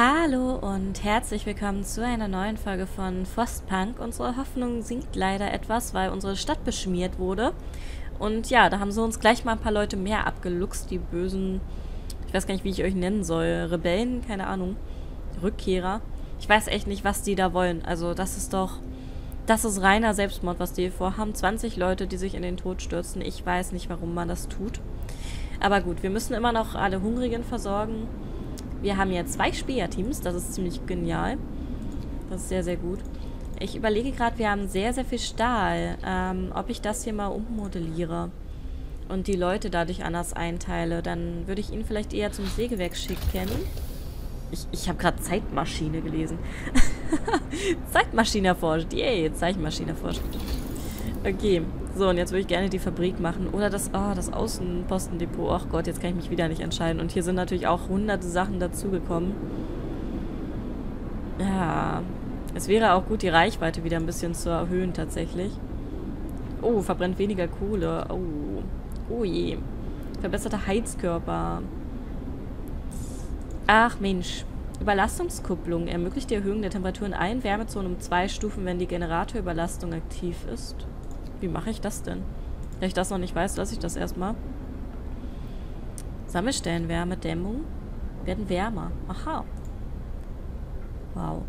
Hallo und herzlich willkommen zu einer neuen Folge von Frostpunk. Unsere Hoffnung sinkt leider etwas, weil unsere Stadt beschmiert wurde. Und ja, da haben sie uns gleich mal ein paar Leute mehr abgeluchst, die bösen, ich weiß gar nicht, wie ich euch nennen soll, Rebellen, keine Ahnung, Rückkehrer. Ich weiß echt nicht, was die da wollen. Also das ist doch, das ist reiner Selbstmord, was die hier vorhaben. 20 Leute, die sich in den Tod stürzen. Ich weiß nicht, warum man das tut. Aber gut, wir müssen immer noch alle Hungrigen versorgen. Wir haben hier zwei Spielerteams, das ist ziemlich genial. Das ist sehr, sehr gut. Ich überlege gerade, wir haben sehr, sehr viel Stahl. Ähm, ob ich das hier mal ummodelliere und die Leute dadurch anders einteile, dann würde ich ihn vielleicht eher zum Sägewerk schicken. Ich, ich habe gerade Zeitmaschine gelesen. Zeitmaschine erforscht. Yay, Zeitmaschine erforscht. Okay, so, und jetzt würde ich gerne die Fabrik machen. Oder das, oh, das Außenpostendepot. Ach Gott, jetzt kann ich mich wieder nicht entscheiden. Und hier sind natürlich auch hunderte Sachen dazugekommen. Ja, es wäre auch gut, die Reichweite wieder ein bisschen zu erhöhen tatsächlich. Oh, verbrennt weniger Kohle. Oh, oh je. Verbesserte Heizkörper. Ach Mensch. Überlastungskupplung ermöglicht die Erhöhung der Temperatur in allen Wärmezonen um zwei Stufen, wenn die Generatorüberlastung aktiv ist. Wie mache ich das denn? Wenn ich das noch nicht weiß, lasse ich das erstmal. Sammelstellenwärme, Dämmung werden wärmer. Aha. Wow.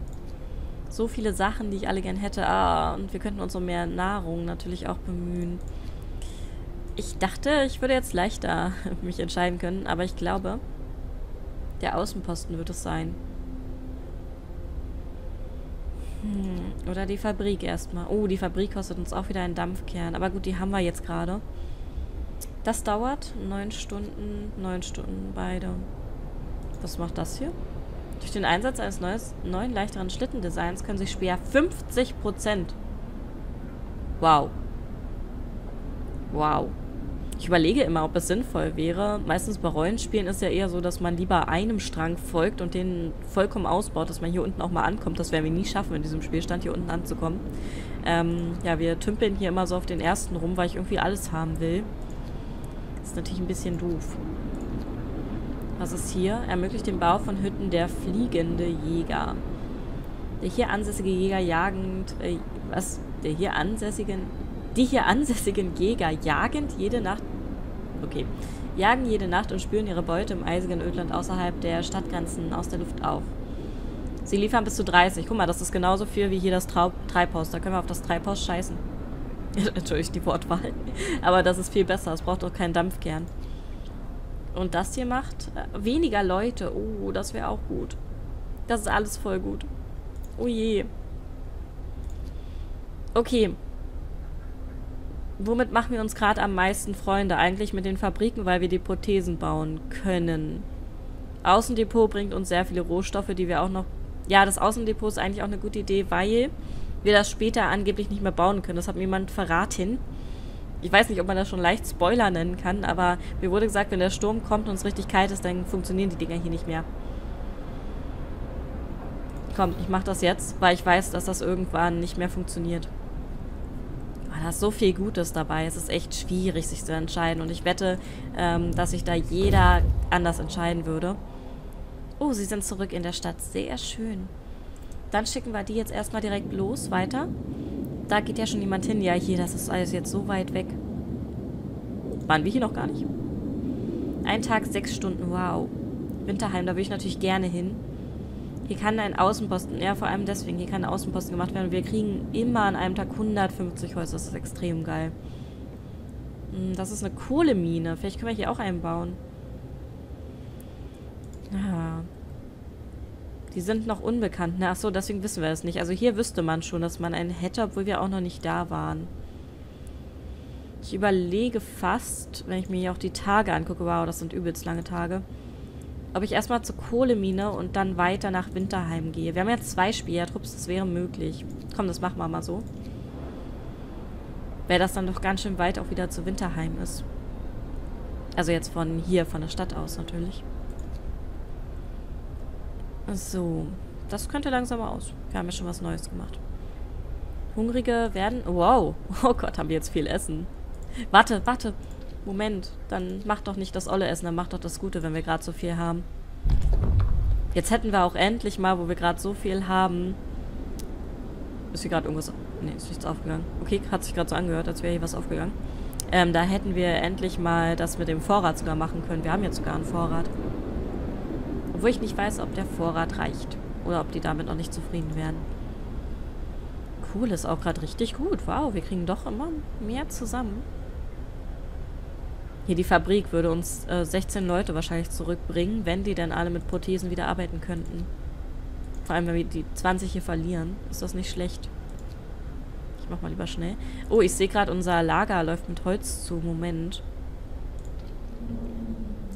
So viele Sachen, die ich alle gern hätte. Ah, und wir könnten uns um mehr Nahrung natürlich auch bemühen. Ich dachte, ich würde jetzt leichter mich entscheiden können, aber ich glaube, der Außenposten wird es sein. Hm, oder die Fabrik erstmal. Oh, die Fabrik kostet uns auch wieder einen Dampfkern. Aber gut, die haben wir jetzt gerade. Das dauert neun Stunden, neun Stunden beide. Was macht das hier? Durch den Einsatz eines neues, neuen, leichteren Schlittendesigns können sich Speer 50%. Wow. Wow. Ich überlege immer, ob es sinnvoll wäre. Meistens bei Rollenspielen ist ja eher so, dass man lieber einem Strang folgt und den vollkommen ausbaut, dass man hier unten auch mal ankommt. Das werden wir nie schaffen, in diesem Spielstand hier unten anzukommen. Ähm, ja, wir tümpeln hier immer so auf den ersten rum, weil ich irgendwie alles haben will. Ist natürlich ein bisschen doof. Was ist hier? Ermöglicht den Bau von Hütten der fliegende Jäger. Der hier ansässige Jäger jagend... Äh, was? Der hier ansässigen die hier ansässigen Jäger jagend jede Nacht. Okay. Jagen jede Nacht und spüren ihre Beute im eisigen Ödland außerhalb der Stadtgrenzen aus der Luft auf. Sie liefern bis zu 30. Guck mal, das ist genauso viel wie hier das Traub Treibhaus. Da können wir auf das Treibhaus scheißen. Natürlich die Wortwahl. Aber das ist viel besser. Es braucht doch keinen Dampfkern. Und das hier macht äh, weniger Leute. Oh, das wäre auch gut. Das ist alles voll gut. Oh je. Okay, womit machen wir uns gerade am meisten Freunde? Eigentlich mit den Fabriken, weil wir die Prothesen bauen können. Außendepot bringt uns sehr viele Rohstoffe, die wir auch noch... Ja, das Außendepot ist eigentlich auch eine gute Idee, weil wir das später angeblich nicht mehr bauen können. Das hat mir jemand verraten. Ich weiß nicht, ob man das schon leicht Spoiler nennen kann, aber mir wurde gesagt, wenn der Sturm kommt und es richtig kalt ist, dann funktionieren die Dinger hier nicht mehr. Komm, ich mach das jetzt, weil ich weiß, dass das irgendwann nicht mehr funktioniert. Da ist so viel Gutes dabei. Es ist echt schwierig, sich zu entscheiden. Und ich wette, ähm, dass sich da jeder anders entscheiden würde. Oh, sie sind zurück in der Stadt. Sehr schön. Dann schicken wir die jetzt erstmal direkt los, weiter. Da geht ja schon jemand hin. Ja, hier, das ist alles jetzt so weit weg. Waren wir hier noch gar nicht. Ein Tag, sechs Stunden, wow. Winterheim, da würde ich natürlich gerne hin. Hier kann ein Außenposten, ja vor allem deswegen, hier kann ein Außenposten gemacht werden. Wir kriegen immer an einem Tag 150 Holz, das ist extrem geil. Hm, das ist eine Kohlemine, vielleicht können wir hier auch einbauen. Ja. Die sind noch unbekannt. Ne? Achso, deswegen wissen wir es nicht. Also hier wüsste man schon, dass man einen hätte, obwohl wir auch noch nicht da waren. Ich überlege fast, wenn ich mir hier auch die Tage angucke, wow, das sind übelst lange Tage, ob ich erstmal zur Kohlemine und dann weiter nach Winterheim gehe. Wir haben ja zwei Spielertrupps, das wäre möglich. Komm, das machen wir mal so. Weil das dann doch ganz schön weit auch wieder zu Winterheim ist. Also jetzt von hier, von der Stadt aus natürlich. So, das könnte langsam aus. Wir haben ja schon was Neues gemacht. Hungrige werden... Wow, oh Gott, haben wir jetzt viel Essen. Warte, warte. Moment, dann mach doch nicht das olle Essen, dann mach doch das Gute, wenn wir gerade so viel haben. Jetzt hätten wir auch endlich mal, wo wir gerade so viel haben... Ist hier gerade irgendwas... Nee, ist nichts aufgegangen. Okay, hat sich gerade so angehört, als wäre hier was aufgegangen. Ähm, da hätten wir endlich mal das mit dem Vorrat sogar machen können. Wir haben jetzt sogar einen Vorrat. Obwohl ich nicht weiß, ob der Vorrat reicht. Oder ob die damit noch nicht zufrieden wären. Cool, ist auch gerade richtig gut. Wow, wir kriegen doch immer mehr zusammen. Hier die Fabrik würde uns äh, 16 Leute wahrscheinlich zurückbringen, wenn die dann alle mit Prothesen wieder arbeiten könnten. Vor allem, wenn wir die 20 hier verlieren. Ist das nicht schlecht. Ich mach mal lieber schnell. Oh, ich sehe gerade, unser Lager läuft mit Holz zu. Moment.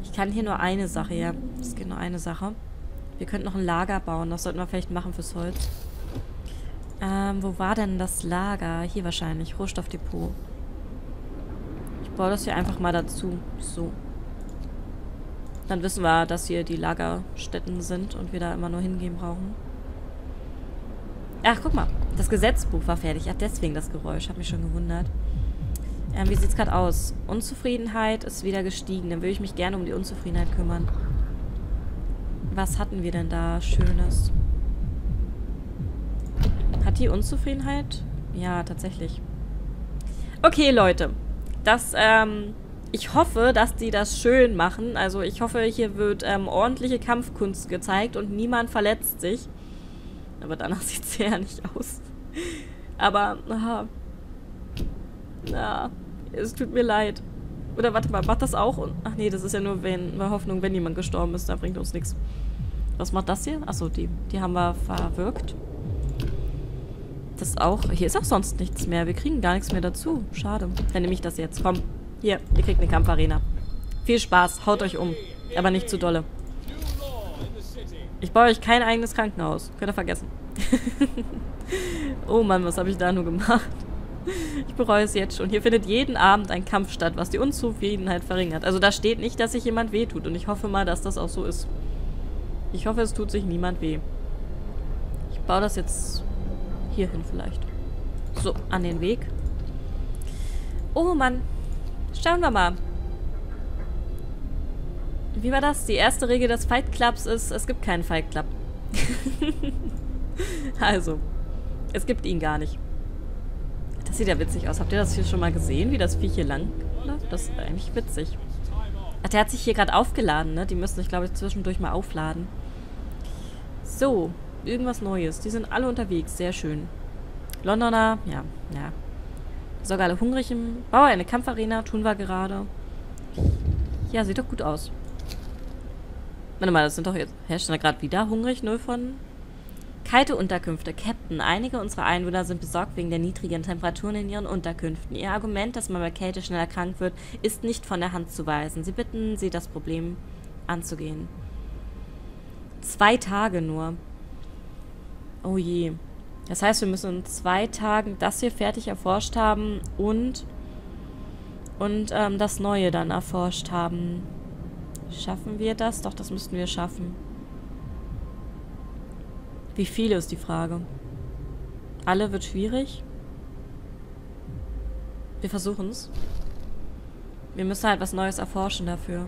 Ich kann hier nur eine Sache, ja. Es geht nur eine Sache. Wir könnten noch ein Lager bauen. Das sollten wir vielleicht machen fürs Holz. Ähm, wo war denn das Lager? Hier wahrscheinlich. Rohstoffdepot baue das hier einfach mal dazu. So. Dann wissen wir, dass hier die Lagerstätten sind und wir da immer nur hingehen brauchen. Ach, guck mal. Das Gesetzbuch war fertig. Ach, deswegen das Geräusch. Hat mich schon gewundert. Ähm, wie sieht's gerade aus? Unzufriedenheit ist wieder gestiegen. Dann würde ich mich gerne um die Unzufriedenheit kümmern. Was hatten wir denn da Schönes? Hat die Unzufriedenheit? Ja, tatsächlich. Okay, Leute dass, ähm, ich hoffe, dass die das schön machen. Also ich hoffe, hier wird ähm, ordentliche Kampfkunst gezeigt und niemand verletzt sich. Aber danach sieht es ja nicht aus. Aber, aha. Na, es tut mir leid. Oder warte mal, macht das auch? Ach nee, das ist ja nur wenn, bei Hoffnung, wenn jemand gestorben ist, da bringt uns nichts. Was macht das hier? Achso, die. Die haben wir verwirkt. Das auch. Hier ist auch sonst nichts mehr. Wir kriegen gar nichts mehr dazu. Schade. Dann nehme ich das jetzt. Komm. Hier, ihr kriegt eine Kampfarena. Viel Spaß. Haut euch um. Aber nicht zu dolle. Ich baue euch kein eigenes Krankenhaus. Könnt ihr vergessen. oh Mann, was habe ich da nur gemacht? Ich bereue es jetzt schon. Hier findet jeden Abend ein Kampf statt, was die Unzufriedenheit verringert. Also da steht nicht, dass sich jemand wehtut. Und ich hoffe mal, dass das auch so ist. Ich hoffe, es tut sich niemand weh. Ich baue das jetzt Hierhin vielleicht. So, an den Weg. Oh Mann. Schauen wir mal. Wie war das? Die erste Regel des Fight Clubs ist, es gibt keinen Fight Club. also, es gibt ihn gar nicht. Das sieht ja witzig aus. Habt ihr das hier schon mal gesehen, wie das Viech hier lang läuft? Das ist eigentlich witzig. Ach, der hat sich hier gerade aufgeladen, ne? Die müssen sich, glaube ich, zwischendurch mal aufladen. So, irgendwas Neues. Die sind alle unterwegs. Sehr schön. Londoner, ja, ja. Sogar alle hungrig im... Bauer eine Kampfarena, tun wir gerade. Ja, sieht doch gut aus. Warte mal, das sind doch jetzt... Hersteller gerade wieder hungrig, null von... Kalte Unterkünfte. Captain, einige unserer Einwohner sind besorgt wegen der niedrigen Temperaturen in ihren Unterkünften. Ihr Argument, dass man bei Kälte schneller krank wird, ist nicht von der Hand zu weisen. Sie bitten Sie, das Problem anzugehen. Zwei Tage nur. Oh je. Das heißt, wir müssen in zwei Tagen das hier fertig erforscht haben und, und ähm, das Neue dann erforscht haben. Schaffen wir das? Doch, das müssten wir schaffen. Wie viele ist die Frage? Alle wird schwierig. Wir versuchen es. Wir müssen halt was Neues erforschen dafür.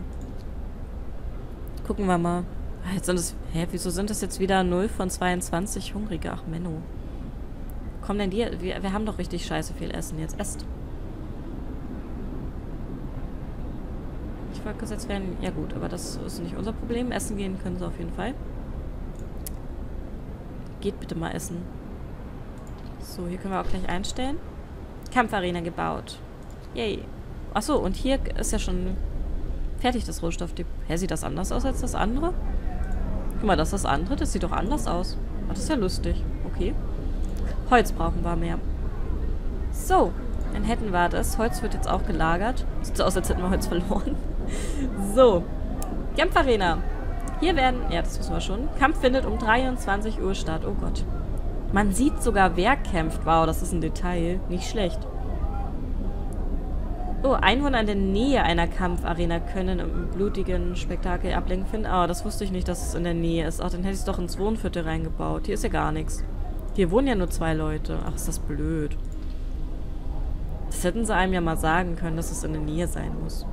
Gucken wir mal. Ah, jetzt sind es... Hä, wieso sind es jetzt wieder 0 von 22 Hungrige? Ach, Menno. Kommen denn die... Wir, wir haben doch richtig scheiße viel Essen. Jetzt esst. Ich wollte gesetzt werden... Ja gut, aber das ist nicht unser Problem. Essen gehen können sie auf jeden Fall. Geht bitte mal essen. So, hier können wir auch gleich einstellen. Kampfarena gebaut. Yay. Achso, und hier ist ja schon fertig das Rohstoffdepot. Hä, sieht das anders aus als das andere? Mal, das ist das andere. Das sieht doch anders aus. Oh, das ist ja lustig. Okay. Holz brauchen wir mehr. So, dann hätten wir das. Holz wird jetzt auch gelagert. Sieht so aus, als hätten wir Holz verloren. so. Kampfarena. Hier werden... Ja, das wissen wir schon. Kampf findet um 23 Uhr statt. Oh Gott. Man sieht sogar, wer kämpft. Wow, das ist ein Detail. Nicht schlecht. Oh, Einwohner in der Nähe einer Kampfarena können im blutigen Spektakel ablenken finden. oh, das wusste ich nicht, dass es in der Nähe ist. Ach, dann hätte ich es doch ins Wohnviertel reingebaut. Hier ist ja gar nichts. Hier wohnen ja nur zwei Leute. Ach, ist das blöd. Das hätten sie einem ja mal sagen können, dass es in der Nähe sein muss.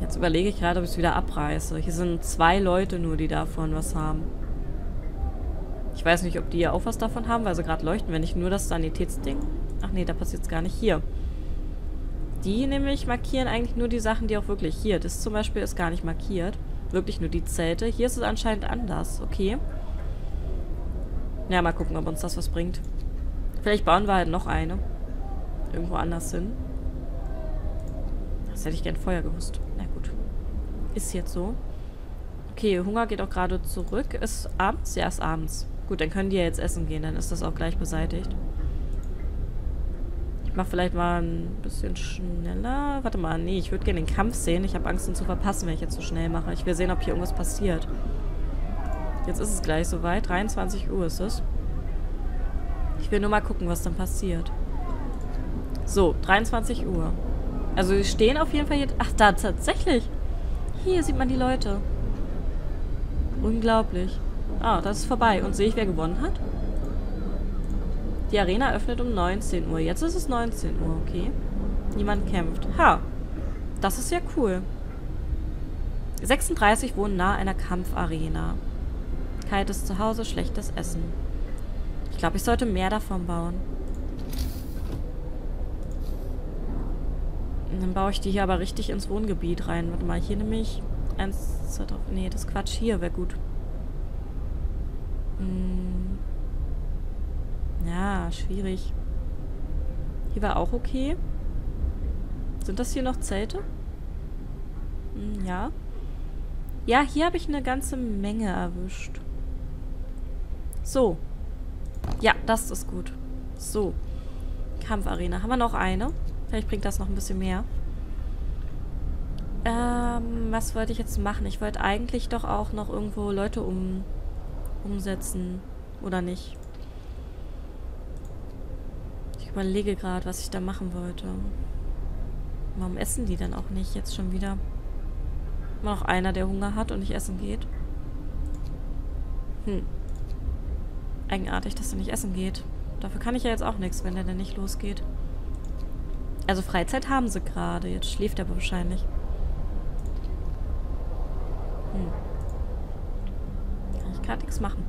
Jetzt überlege ich gerade, ob ich es wieder abreiße. Hier sind zwei Leute nur, die davon was haben. Ich weiß nicht, ob die ja auch was davon haben, weil sie gerade leuchten. Wenn nicht nur das Sanitätsding. Ach nee, da passiert es gar nicht. Hier. Die nämlich markieren eigentlich nur die Sachen, die auch wirklich... Hier, das zum Beispiel ist gar nicht markiert. Wirklich nur die Zelte. Hier ist es anscheinend anders. Okay. Ja, mal gucken, ob uns das was bringt. Vielleicht bauen wir halt noch eine. Irgendwo anders hin. Das hätte ich gern vorher gewusst. Na gut. Ist jetzt so. Okay, Hunger geht auch gerade zurück. Ist abends? Ja, ist abends. Gut, dann können die ja jetzt essen gehen. Dann ist das auch gleich beseitigt. Ich mache vielleicht mal ein bisschen schneller. Warte mal, nee, ich würde gerne den Kampf sehen. Ich habe Angst, ihn zu verpassen, wenn ich jetzt so schnell mache. Ich will sehen, ob hier irgendwas passiert. Jetzt ist es gleich soweit. 23 Uhr ist es. Ich will nur mal gucken, was dann passiert. So, 23 Uhr. Also, sie stehen auf jeden Fall hier... Ach, da, tatsächlich. Hier sieht man die Leute. Unglaublich. Ah, das ist vorbei. Und sehe ich, wer gewonnen hat? Die Arena öffnet um 19 Uhr. Jetzt ist es 19 Uhr, okay. Niemand kämpft. Ha. Das ist ja cool. 36 wohnen nahe einer Kampfarena. Kaltes Zuhause, schlechtes Essen. Ich glaube, ich sollte mehr davon bauen. Dann baue ich die hier aber richtig ins Wohngebiet rein. Warte mal, hier nämlich eins, zwei, drei, nee, das Quatsch hier wäre gut. Hm. Ja, schwierig. Hier war auch okay. Sind das hier noch Zelte? Hm, ja. Ja, hier habe ich eine ganze Menge erwischt. So. Ja, das ist gut. So. Kampfarena. Haben wir noch eine? Vielleicht bringt das noch ein bisschen mehr. Ähm, was wollte ich jetzt machen? Ich wollte eigentlich doch auch noch irgendwo Leute um, umsetzen. Oder nicht? Überlege gerade, was ich da machen wollte. Warum essen die denn auch nicht jetzt schon wieder? Immer noch einer, der Hunger hat und nicht essen geht. Hm. Eigenartig, dass er nicht essen geht. Dafür kann ich ja jetzt auch nichts, wenn der denn nicht losgeht. Also Freizeit haben sie gerade. Jetzt schläft er aber wahrscheinlich. Hm. Kann ich gerade nichts machen.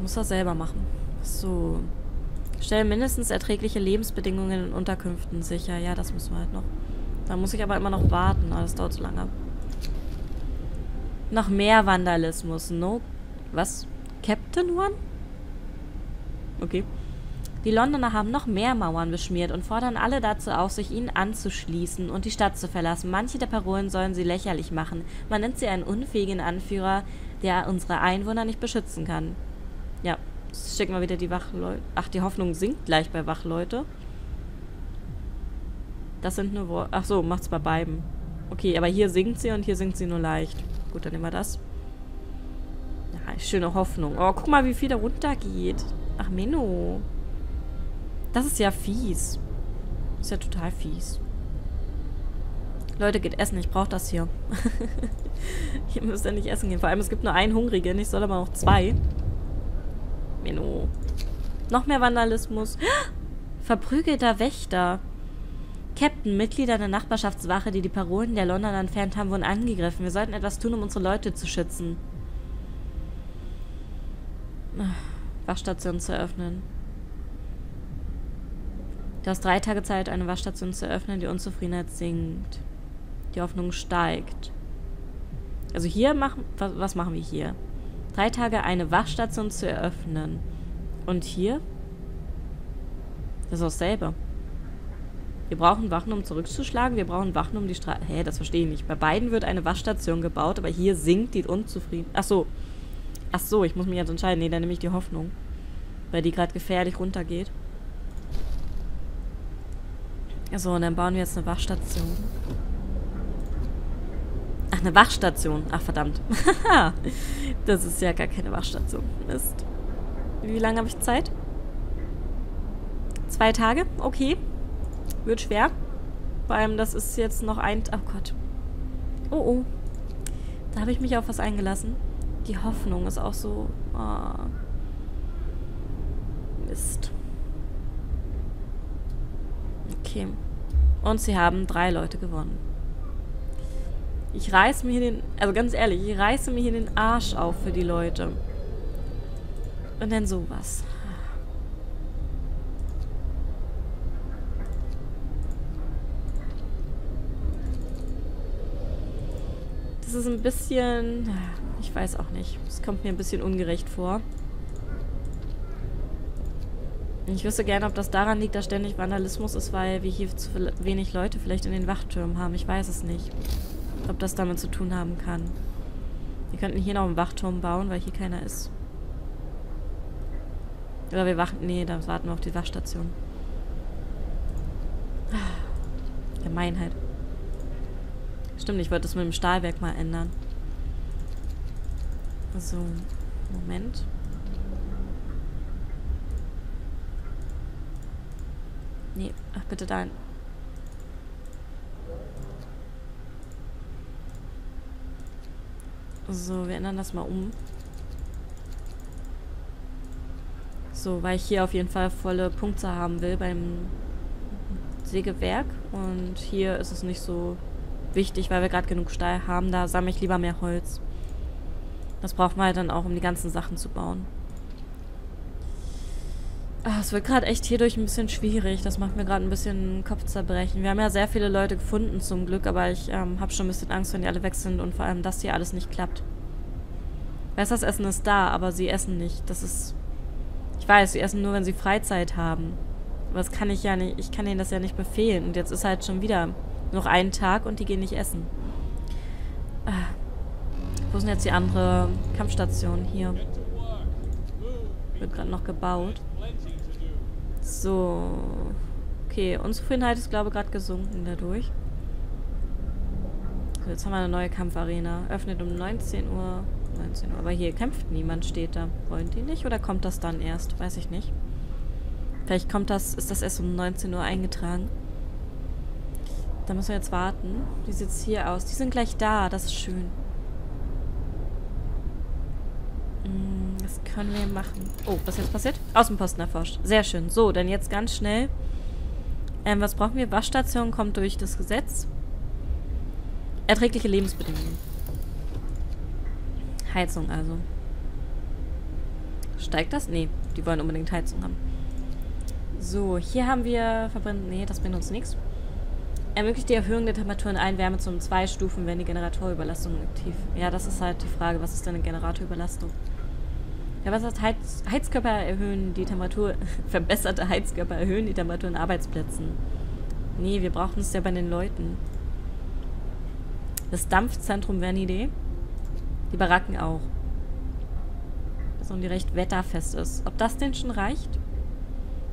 Muss er selber machen. So. Stellen mindestens erträgliche Lebensbedingungen in Unterkünften sicher. Ja, das müssen wir halt noch. Da muss ich aber immer noch warten. Das dauert zu lange. Noch mehr Vandalismus. No. Was? Captain One? Okay. Die Londoner haben noch mehr Mauern beschmiert und fordern alle dazu auf, sich ihnen anzuschließen und die Stadt zu verlassen. Manche der Parolen sollen sie lächerlich machen. Man nennt sie einen unfähigen Anführer, der unsere Einwohner nicht beschützen kann. Ja, schicken wir wieder die Wachleute. Ach, die Hoffnung sinkt gleich bei Wachleute. Das sind nur Worte. Ach so, macht's bei beiden. Okay, aber hier singt sie und hier singt sie nur leicht. Gut, dann nehmen wir das. Ja, schöne Hoffnung. Oh, guck mal, wie viel da runtergeht. Ach, Menno. Das ist ja fies. Das ist ja total fies. Leute, geht essen. Ich brauche das hier. Ihr müsst ja nicht essen gehen. Vor allem, es gibt nur einen Hungrigen. Ich soll aber noch zwei. Menno. Noch mehr Vandalismus. Verprügelter Wächter. Captain, Mitglieder der Nachbarschaftswache, die die Parolen der Londoner entfernt haben, wurden angegriffen. Wir sollten etwas tun, um unsere Leute zu schützen. Waschstation zu eröffnen. Du hast drei Tage Zeit, eine Waschstation zu eröffnen. Die Unzufriedenheit sinkt. Die Hoffnung steigt. Also hier machen... Was, was machen wir hier? Drei Tage eine Waschstation zu eröffnen. Und hier? Das ist auch dasselbe. Wir brauchen Wachen, um zurückzuschlagen. Wir brauchen Wachen, um die Straße... Hä, das verstehe ich nicht. Bei beiden wird eine Waschstation gebaut, aber hier sinkt die Unzufriedenheit. Ach so. Ach so, ich muss mich jetzt entscheiden. Nee, dann nehme ich die Hoffnung. Weil die gerade gefährlich runtergeht. So, und dann bauen wir jetzt eine Wachstation. Eine Wachstation. Ach, verdammt. das ist ja gar keine Wachstation. Mist. Wie lange habe ich Zeit? Zwei Tage? Okay. Wird schwer. Vor allem, das ist jetzt noch ein... Oh Gott. Oh, oh. Da habe ich mich auf was eingelassen. Die Hoffnung ist auch so... Oh. Mist. Okay. Und sie haben drei Leute gewonnen. Ich reiße mir hier den, also ganz ehrlich, ich reiße mir hier den Arsch auf für die Leute. Und dann sowas. Das ist ein bisschen, ich weiß auch nicht. Es kommt mir ein bisschen ungerecht vor. Ich wüsste gerne, ob das daran liegt, dass ständig Vandalismus ist, weil wir hier zu wenig Leute vielleicht in den Wachtürmen haben. Ich weiß es nicht. Ob das damit zu tun haben kann. Wir könnten hier noch einen Wachturm bauen, weil hier keiner ist. Oder wir warten... Nee, da warten wir auf die Wachstation. Gemeinheit. Stimmt, ich wollte das mit dem Stahlwerk mal ändern. So, Moment. Nee, ach bitte da. So, wir ändern das mal um. So, weil ich hier auf jeden Fall volle Punkte haben will beim Sägewerk. Und hier ist es nicht so wichtig, weil wir gerade genug Stahl haben. Da sammle ich lieber mehr Holz. Das braucht man halt dann auch, um die ganzen Sachen zu bauen. Ach, es wird gerade echt hierdurch ein bisschen schwierig. Das macht mir gerade ein bisschen Kopfzerbrechen. Wir haben ja sehr viele Leute gefunden zum Glück, aber ich ähm, habe schon ein bisschen Angst, wenn die alle weg sind und vor allem, dass hier alles nicht klappt. Weiß, das Essen ist da, aber sie essen nicht. Das ist... Ich weiß, sie essen nur, wenn sie Freizeit haben. Aber das kann ich ja nicht... Ich kann ihnen das ja nicht befehlen. Und jetzt ist halt schon wieder noch ein Tag und die gehen nicht essen. Ah. Wo sind jetzt die andere Kampfstation? Hier. Wird gerade noch gebaut. So. Okay, Unzufriedenheit ist, glaube ich, gerade gesunken dadurch. So, jetzt haben wir eine neue Kampfarena. Öffnet um 19 Uhr. 19 Uhr. Aber hier kämpft niemand, steht da. Wollen die nicht? Oder kommt das dann erst? Weiß ich nicht. Vielleicht kommt das, ist das erst um 19 Uhr eingetragen. Da müssen wir jetzt warten. Wie sieht es hier aus? Die sind gleich da. Das ist schön. Hm, was können wir machen? Oh, was ist jetzt passiert? Außenposten erforscht. Sehr schön. So, dann jetzt ganz schnell. Ähm, was brauchen wir? Waschstation kommt durch das Gesetz. Erträgliche Lebensbedingungen. Heizung also. Steigt das? Nee, die wollen unbedingt Heizung haben. So, hier haben wir verbrennen. Nee, das bringt uns nichts. Ermöglicht die Erhöhung der Temperatur in allen Wärmezonen zwei Stufen, wenn die Generatorüberlastung aktiv. Ja, das ist halt die Frage, was ist denn eine Generatorüberlastung? Ja, was heißt Heiz Heizkörper erhöhen die Temperatur, verbesserte Heizkörper erhöhen die Temperatur in Arbeitsplätzen. Nee, wir brauchen es ja bei den Leuten. Das Dampfzentrum wäre eine Idee. Die Baracken auch. So, die recht wetterfest ist. Ob das denn schon reicht?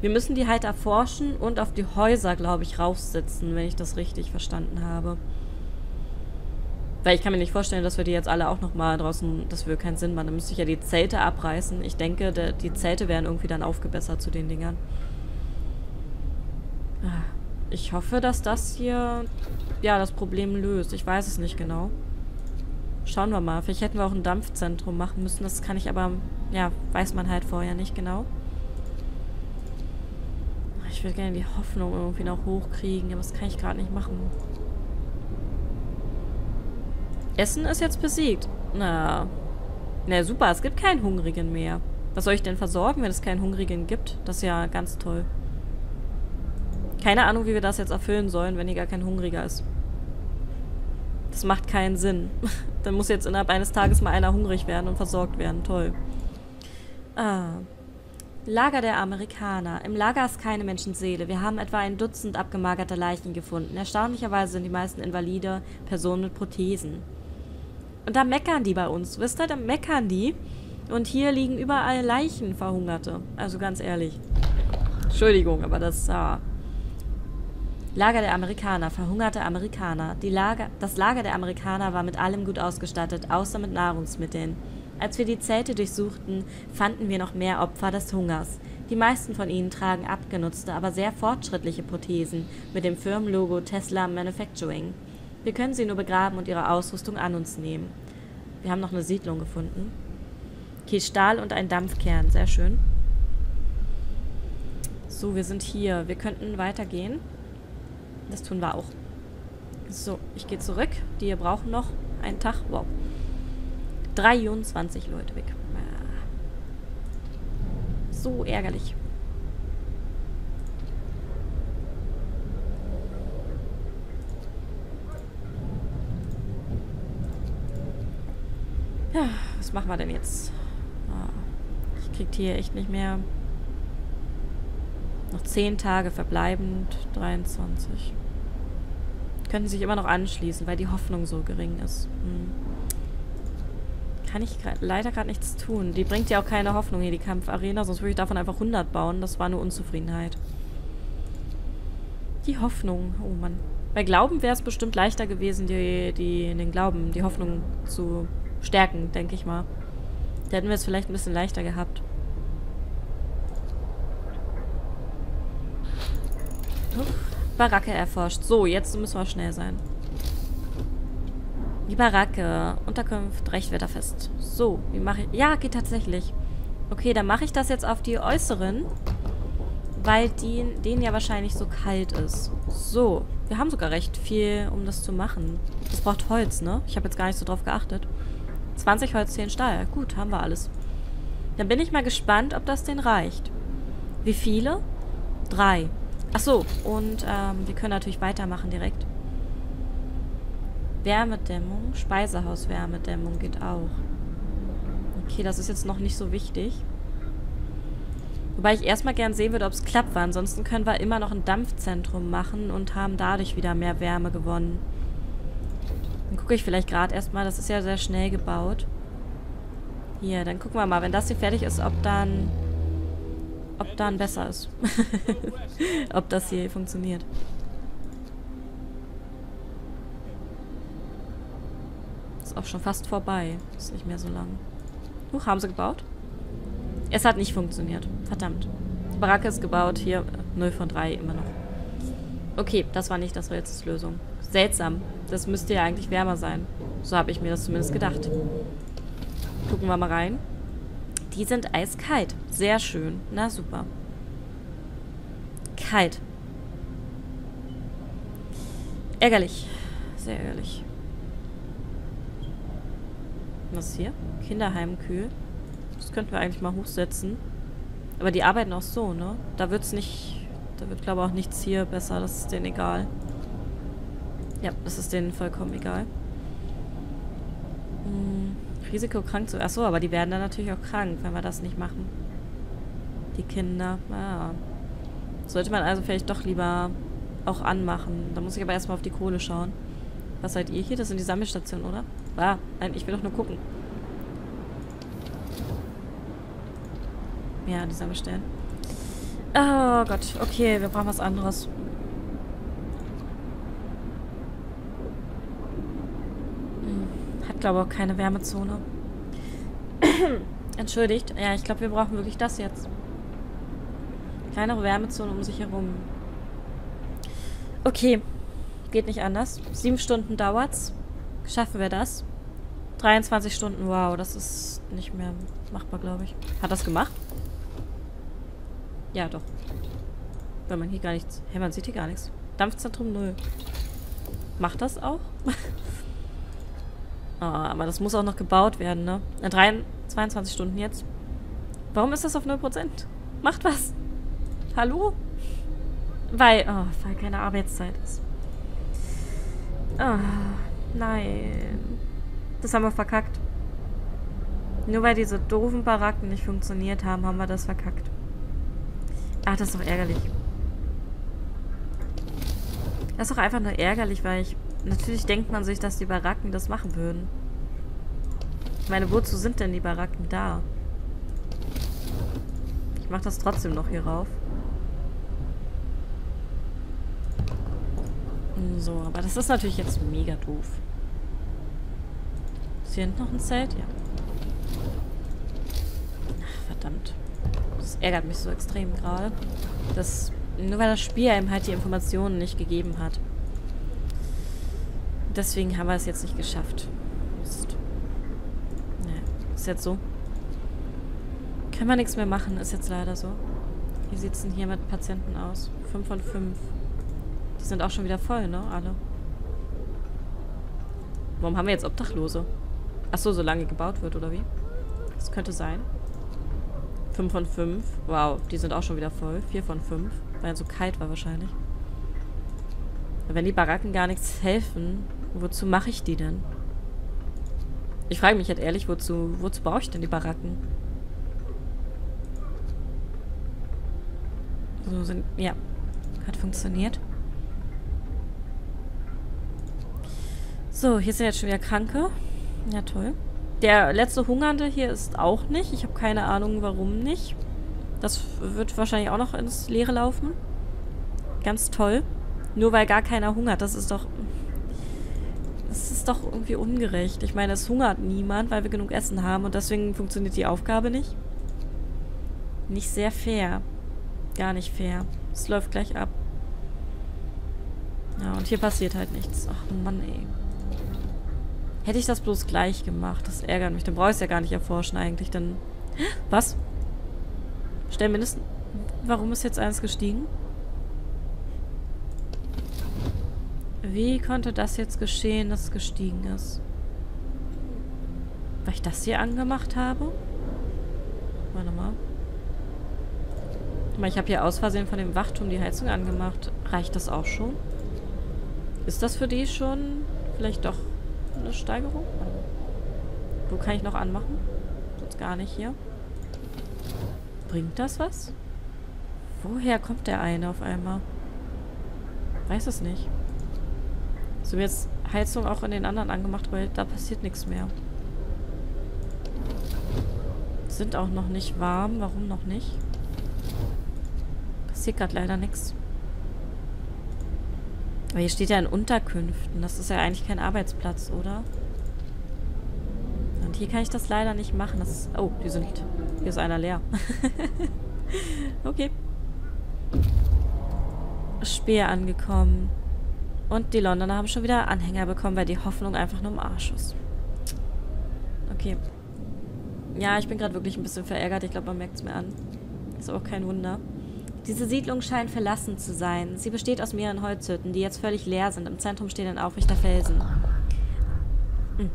Wir müssen die halt erforschen und auf die Häuser, glaube ich, raufsetzen, wenn ich das richtig verstanden habe. Weil ich kann mir nicht vorstellen, dass wir die jetzt alle auch nochmal draußen, das würde keinen Sinn machen. Dann müsste ich ja die Zelte abreißen. Ich denke, der, die Zelte wären irgendwie dann aufgebessert zu den Dingern. Ah, ich hoffe, dass das hier, ja, das Problem löst. Ich weiß es nicht genau. Schauen wir mal. Vielleicht hätten wir auch ein Dampfzentrum machen müssen. Das kann ich aber, ja, weiß man halt vorher nicht genau. Ich will gerne die Hoffnung irgendwie noch hochkriegen, aber das kann ich gerade nicht machen. Essen ist jetzt besiegt. Na. Na super, es gibt keinen Hungrigen mehr. Was soll ich denn versorgen, wenn es keinen Hungrigen gibt? Das ist ja ganz toll. Keine Ahnung, wie wir das jetzt erfüllen sollen, wenn hier gar kein Hungriger ist. Das macht keinen Sinn. Dann muss jetzt innerhalb eines Tages mal einer hungrig werden und versorgt werden. Toll. Ah. Lager der Amerikaner. Im Lager ist keine Menschenseele. Wir haben etwa ein Dutzend abgemagerte Leichen gefunden. Erstaunlicherweise sind die meisten Invalide Personen mit Prothesen. Und da meckern die bei uns. Wisst ihr, da meckern die. Und hier liegen überall Leichen, Verhungerte. Also ganz ehrlich. Entschuldigung, aber das sah. Äh, Lager der Amerikaner, verhungerte Amerikaner. Die Lager, das Lager der Amerikaner war mit allem gut ausgestattet, außer mit Nahrungsmitteln. Als wir die Zelte durchsuchten, fanden wir noch mehr Opfer des Hungers. Die meisten von ihnen tragen abgenutzte, aber sehr fortschrittliche Prothesen mit dem Firmenlogo Tesla Manufacturing. Wir können sie nur begraben und ihre Ausrüstung an uns nehmen. Wir haben noch eine Siedlung gefunden. Okay, Stahl und ein Dampfkern. Sehr schön. So, wir sind hier. Wir könnten weitergehen. Das tun wir auch. So, ich gehe zurück. Die brauchen noch einen Tag. Wow. 23 Leute weg. So ärgerlich. Ja, was machen wir denn jetzt? Ah, ich krieg hier echt nicht mehr. Noch 10 Tage verbleibend. 23. Könnten sich immer noch anschließen, weil die Hoffnung so gering ist. Hm. Kann ich leider gerade nichts tun. Die bringt ja auch keine Hoffnung hier, die Kampfarena. Sonst würde ich davon einfach 100 bauen. Das war nur Unzufriedenheit. Die Hoffnung. Oh Mann. Bei Glauben wäre es bestimmt leichter gewesen, die, die, den Glauben, die Hoffnung zu stärken, denke ich mal. Da hätten wir es vielleicht ein bisschen leichter gehabt. Baracke erforscht. So, jetzt müssen wir schnell sein. Die Baracke. Unterkunft, Rechtwetterfest. So, wie mache ich... Ja, geht tatsächlich. Okay, dann mache ich das jetzt auf die äußeren. Weil die, denen ja wahrscheinlich so kalt ist. So, wir haben sogar recht viel, um das zu machen. Das braucht Holz, ne? Ich habe jetzt gar nicht so drauf geachtet. 20 Holz, 10 Stahl. Gut, haben wir alles. Dann bin ich mal gespannt, ob das denn reicht. Wie viele? Drei. Ach so, und ähm, wir können natürlich weitermachen direkt. Wärmedämmung, Speisehauswärmedämmung geht auch. Okay, das ist jetzt noch nicht so wichtig. Wobei ich erstmal gern sehen würde, ob es klappt, weil ansonsten können wir immer noch ein Dampfzentrum machen und haben dadurch wieder mehr Wärme gewonnen. Dann gucke ich vielleicht gerade erstmal, das ist ja sehr schnell gebaut. Hier, dann gucken wir mal, wenn das hier fertig ist, ob dann... Ob dann besser ist. ob das hier funktioniert. Ist auch schon fast vorbei. Ist nicht mehr so lang. Huch, haben sie gebaut? Es hat nicht funktioniert. Verdammt. Baracke ist gebaut. Hier 0 von 3 immer noch. Okay, das war nicht das Rätselslösung. Seltsam. Das müsste ja eigentlich wärmer sein. So habe ich mir das zumindest gedacht. Gucken wir mal rein. Die sind eiskalt. Sehr schön. Na super. Kalt. Ärgerlich. Sehr ärgerlich. Was ist hier? Kinderheimkühl. Das könnten wir eigentlich mal hochsetzen. Aber die arbeiten auch so, ne? Da wird's nicht... Da wird, glaube ich, auch nichts hier besser. Das ist denen egal. Ja, das ist denen vollkommen egal. Hm, Risiko krank zu... Achso, aber die werden dann natürlich auch krank, wenn wir das nicht machen. Die Kinder. Ja. Sollte man also vielleicht doch lieber auch anmachen. Da muss ich aber erstmal auf die Kohle schauen. Was seid ihr hier? Das sind die Sammelstationen, oder? Ah, nein, ich will doch nur gucken. Ja, die Sammelstellen. Oh Gott, okay, wir brauchen was anderes. Glaube auch keine Wärmezone. Entschuldigt. Ja, ich glaube, wir brauchen wirklich das jetzt. Kleinere Wärmezone um sich herum. Okay. Geht nicht anders. Sieben Stunden dauert's. Schaffen wir das? 23 Stunden. Wow, das ist nicht mehr machbar, glaube ich. Hat das gemacht? Ja, doch. Weil man hier gar nichts... Hä, hey, man sieht hier gar nichts. Dampfzentrum 0. Macht das auch? Oh, aber das muss auch noch gebaut werden, ne? In 3, 22 Stunden jetzt. Warum ist das auf 0%? Macht was. Hallo? Weil, oh, weil keine Arbeitszeit ist. Oh, nein. Das haben wir verkackt. Nur weil diese doofen Baracken nicht funktioniert haben, haben wir das verkackt. Ach, das ist doch ärgerlich. Das ist doch einfach nur ärgerlich, weil ich Natürlich denkt man sich, dass die Baracken das machen würden. Ich meine, wozu sind denn die Baracken da? Ich mache das trotzdem noch hier rauf. So, aber das ist natürlich jetzt mega doof. Ist hier hinten noch ein Zelt? Ja. Ach, verdammt. Das ärgert mich so extrem gerade. nur weil das Spiel einem halt die Informationen nicht gegeben hat. Deswegen haben wir es jetzt nicht geschafft. Ist, naja, ist jetzt so. Können wir nichts mehr machen, ist jetzt leider so. Wie sieht es denn hier mit Patienten aus? 5 von 5. Die sind auch schon wieder voll, ne? Alle. Warum haben wir jetzt Obdachlose? Achso, so lange gebaut wird, oder wie? Das könnte sein. 5 von 5. Wow, die sind auch schon wieder voll. 4 von 5. Weil es so kalt war wahrscheinlich. Wenn die Baracken gar nichts helfen, wozu mache ich die denn? Ich frage mich halt ehrlich, wozu, wozu brauche ich denn die Baracken? So sind, ja, hat funktioniert. So, hier sind jetzt schon wieder Kranke. Ja, toll. Der letzte Hungernde hier ist auch nicht. Ich habe keine Ahnung, warum nicht. Das wird wahrscheinlich auch noch ins Leere laufen. Ganz toll. Nur weil gar keiner hungert. Das ist doch... Doch irgendwie ungerecht. Ich meine, es hungert niemand, weil wir genug Essen haben. Und deswegen funktioniert die Aufgabe nicht. Nicht sehr fair. Gar nicht fair. Es läuft gleich ab. Ja, und hier passiert halt nichts. Ach, Mann, ey. Hätte ich das bloß gleich gemacht. Das ärgert mich. Dann brauche ich es ja gar nicht erforschen eigentlich. Dann... Was? Stell mindestens... Warum ist jetzt eins gestiegen? Wie konnte das jetzt geschehen, dass es gestiegen ist? Weil ich das hier angemacht habe? Warte mal. Ich habe hier aus Versehen von dem Wachturm die Heizung angemacht. Reicht das auch schon? Ist das für die schon vielleicht doch eine Steigerung? Wo kann ich noch anmachen? Sonst gar nicht hier. Bringt das was? Woher kommt der eine auf einmal? Weiß es nicht. So jetzt Heizung auch in den anderen angemacht, weil da passiert nichts mehr. Sind auch noch nicht warm. Warum noch nicht? Passiert gerade leider nichts. Aber hier steht ja in Unterkünften. Das ist ja eigentlich kein Arbeitsplatz, oder? Und hier kann ich das leider nicht machen. Das ist, oh, die sind... Hier ist einer leer. okay. Speer angekommen. Und die Londoner haben schon wieder Anhänger bekommen, weil die Hoffnung einfach nur im Arsch ist. Okay. Ja, ich bin gerade wirklich ein bisschen verärgert. Ich glaube, man merkt es mir an. Ist auch kein Wunder. Diese Siedlung scheint verlassen zu sein. Sie besteht aus mehreren Holzhütten, die jetzt völlig leer sind. Im Zentrum stehen ein aufrechter Felsen. Hm.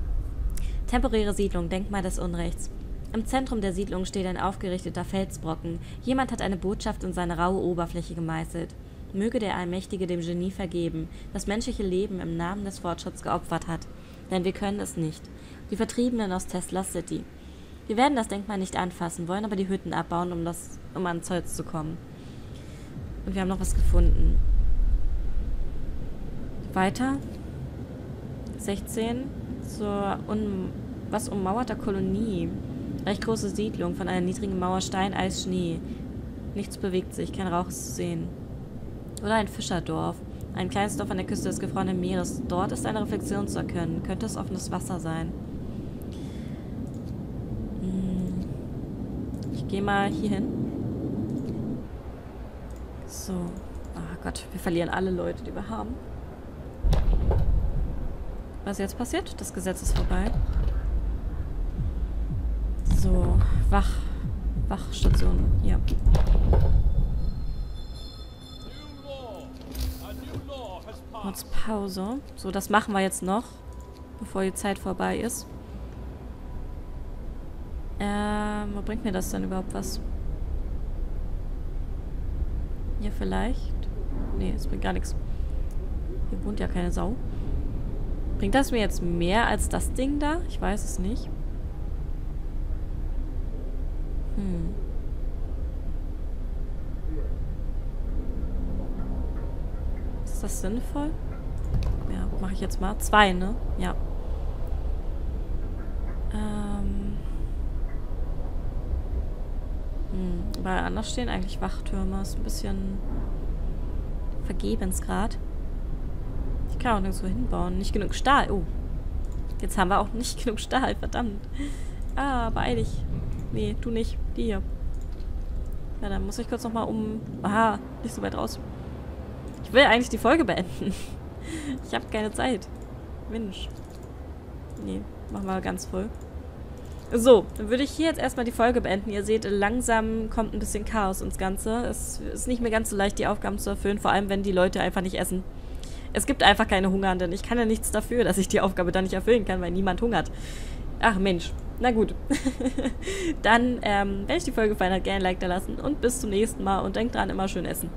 Temporäre Siedlung, Denkmal des Unrechts. Im Zentrum der Siedlung steht ein aufgerichteter Felsbrocken. Jemand hat eine Botschaft in seine raue Oberfläche gemeißelt. Möge der Allmächtige dem Genie vergeben, das menschliche Leben im Namen des Fortschritts geopfert hat. Denn wir können es nicht. Die Vertriebenen aus Tesla City. Wir werden das Denkmal nicht anfassen, wollen aber die Hütten abbauen, um, das, um an Zolls zu kommen. Und wir haben noch was gefunden. Weiter. 16. Zur un was ummauerter Kolonie. Recht große Siedlung von einer niedrigen Mauer Stein, Eis, Schnee. Nichts bewegt sich, kein Rauch ist zu sehen. Oder ein Fischerdorf. Ein kleines Dorf an der Küste des gefrorenen Meeres. Dort ist eine Reflexion zu erkennen. Könnte es offenes Wasser sein. Hm. Ich gehe mal hier hin. So. Oh Gott, wir verlieren alle Leute, die wir haben. Was jetzt passiert? Das Gesetz ist vorbei. So, Wach. Wachstation. Hier. Kurz Pause. So, das machen wir jetzt noch, bevor die Zeit vorbei ist. Ähm, wo bringt mir das denn überhaupt was? Hier vielleicht? Nee, es bringt gar nichts. Hier wohnt ja keine Sau. Bringt das mir jetzt mehr als das Ding da? Ich weiß es nicht. Hm. Das sinnvoll? Ja, mache ich jetzt mal. Zwei, ne? Ja. Hm, weil anders stehen eigentlich Wachtürme. Ist ein bisschen Vergebensgrad. Ich kann auch nirgendwo hinbauen. Nicht genug Stahl. Oh. Jetzt haben wir auch nicht genug Stahl. Verdammt. Ah, beeil dich. Nee, du nicht. Die hier. Ja, dann muss ich kurz nochmal um... Aha, nicht so weit raus. Ich will eigentlich die Folge beenden. ich habe keine Zeit. Mensch. Nee, machen wir ganz voll. So, dann würde ich hier jetzt erstmal die Folge beenden. Ihr seht, langsam kommt ein bisschen Chaos ins Ganze. Es ist nicht mehr ganz so leicht, die Aufgaben zu erfüllen, vor allem wenn die Leute einfach nicht essen. Es gibt einfach keine Hungernden. Ich kann ja nichts dafür, dass ich die Aufgabe dann nicht erfüllen kann, weil niemand hungert. Ach Mensch. Na gut. dann, ähm, wenn euch die Folge gefallen hat, gerne ein Like da lassen und bis zum nächsten Mal und denkt dran, immer schön essen.